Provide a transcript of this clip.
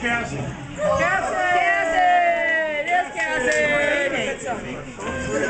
Where's Cassie? Cassie! Yes, Cassie!